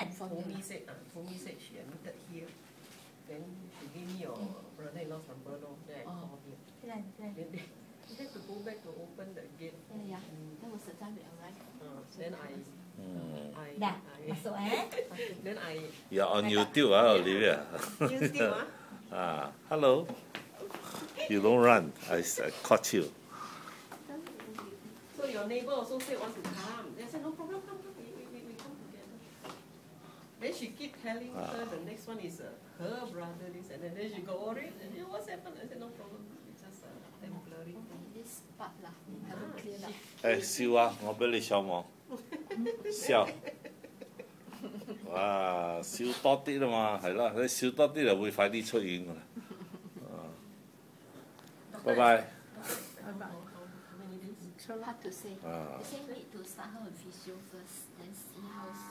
Right. Tommy said, uh, Tommy said she admitted here. Then she gave me your brother-in-law's number, no? Then I Oh. called him. Right, right. Then they, they had to go back to open the gate. Yeah, yeah. That was the time we arrived. Uh, then I, Hmm. I, Dah, I, masuk eh. then I, You're on YouTube, ah, Olivia. you still, ah? ah, hello. You don't run. I, I caught you. So your neighbor also said want to come. Then I said, no problem, telling Ah. her the next one is uh, her brother this and then, then she go worried. And you know, what's happened? I said, no problem, it's just a temporary thing. This part lah, haven't cleared up. 诶笑啊！我俾你上网笑。哇！笑多啲啊嘛，系啦，你笑多啲就会快啲出院噶啦。啊，拜拜。 Hard to say. Ah. They say need to start her with physio first, then see how's